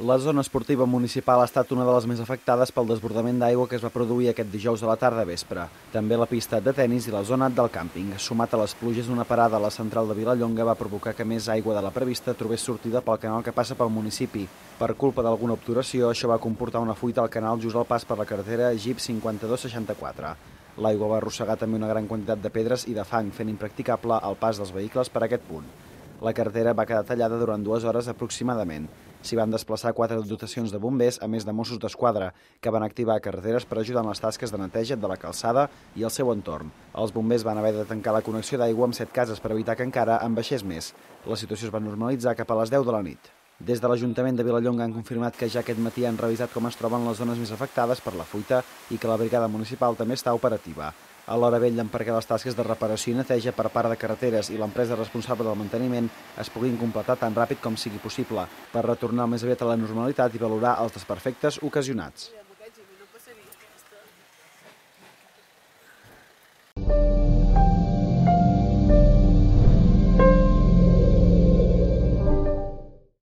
La zona esportiva municipal ha estat una de les més afectades pel desbordament d'aigua que es va produir aquest dijous a la tarda vespre. També la pista de tennis i la zona del càmping. Sumat a les pluges, una parada a la central de Vilallonga va provocar que més aigua de la prevista trobés sortida pel canal que passa pel municipi. Per culpa d'alguna obturació, això va comportar una fuita al canal just al pas per la carretera GIP 5264. L'aigua va arrossegar també una gran quantitat de pedres i de fang, fent impracticable el pas dels vehicles per aquest punt. La carretera va quedar tallada durant dues hores aproximadament. S'hi van desplaçar quatre dotacions de bombers, a més de Mossos d'Esquadra, que van activar carreteres per ajudar en les tasques de neteja de la calçada i el seu entorn. Els bombers van haver de tancar la connexió d'aigua amb set cases per evitar que encara en baixés més. La situació es va normalitzar cap a les 10 de la nit. Des de l'Ajuntament de Vilallonga han confirmat que ja aquest matí han revisat com es troben les zones més afectades per la fuita i que la brigada municipal també està operativa. A l'hora vell d'emparcar les tasques de reparació i neteja per part de carreteres i l'empresa responsable del manteniment es puguin completar tan ràpid com sigui possible per retornar més aviat a la normalitat i valorar els desperfectes ocasionats.